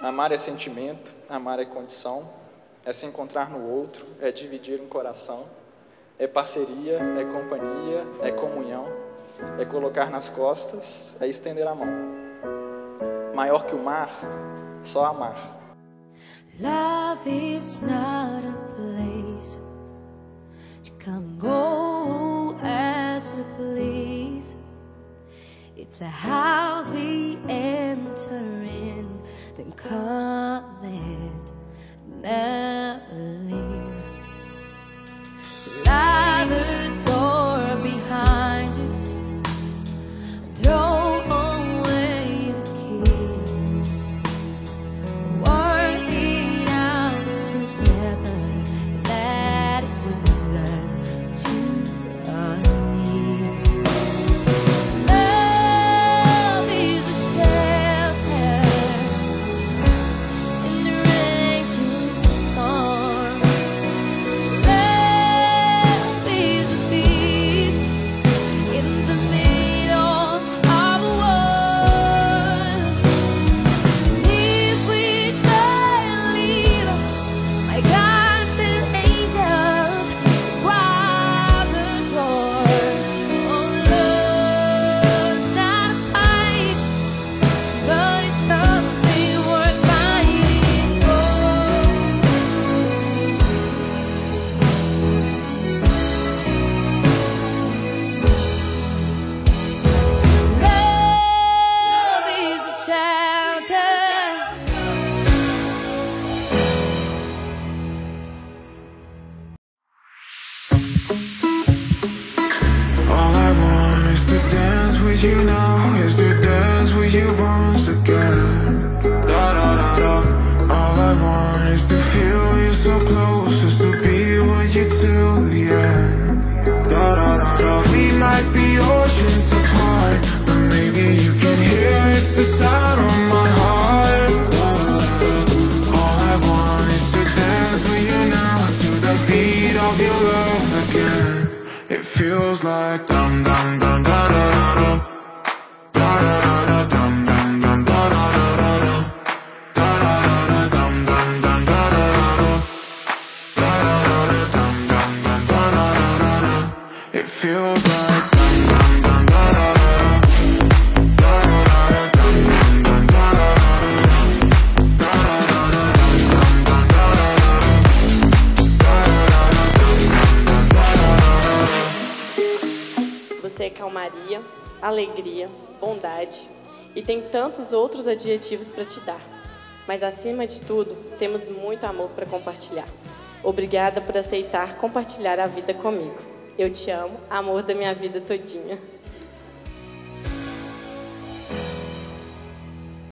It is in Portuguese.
Amar é sentimento, amar é condição, é se encontrar no outro, é dividir um coração, é parceria, é companhia, é comunhão, é colocar nas costas, é estender a mão. Maior que o mar, só amar. Love is not a place to come go as we please. It's a house we enter then comment now. With you now, is to dance with you once again. Da da da da. All I want is to feel you so close, feels like dum dum dum da da da da da da da dum dum dum da da da da da da da da da dum dum dum da da da da da da da da dum dum dum da da da da da. It feels like é calmaria, alegria, bondade e tem tantos outros adjetivos para te dar. Mas acima de tudo, temos muito amor para compartilhar. Obrigada por aceitar compartilhar a vida comigo. Eu te amo, amor da minha vida todinha.